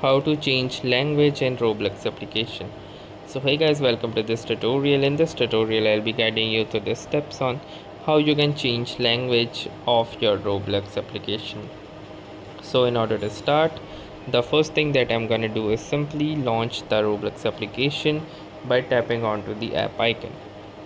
how to change language in roblox application. So hey guys welcome to this tutorial. In this tutorial i'll be guiding you through the steps on how you can change language of your roblox application. So in order to start the first thing that i'm gonna do is simply launch the roblox application by tapping onto the app icon.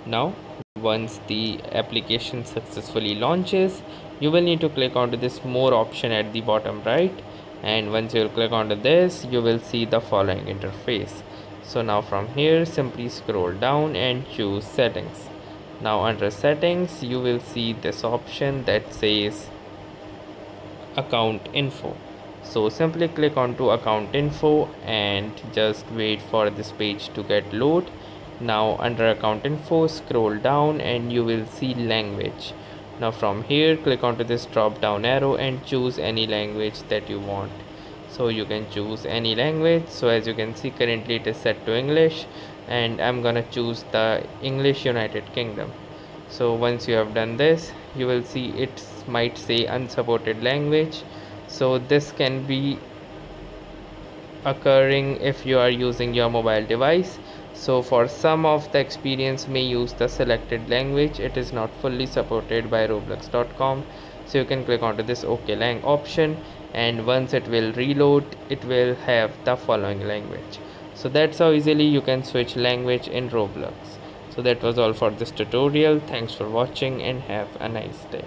Now once the application successfully launches you will need to click onto this more option at the bottom right and once you will click onto this you will see the following interface. So now from here simply scroll down and choose settings. Now under settings you will see this option that says account info. So simply click onto account info and just wait for this page to get load. Now under account info scroll down and you will see language now from here click onto this drop down arrow and choose any language that you want. So you can choose any language. So as you can see currently it is set to English and I'm gonna choose the English United Kingdom. So once you have done this you will see it might say unsupported language. So this can be occurring if you are using your mobile device. So for some of the experience may use the selected language. It is not fully supported by roblox.com so you can click onto this ok lang option and once it will reload it will have the following language. So that's how easily you can switch language in roblox. So that was all for this tutorial. Thanks for watching and have a nice day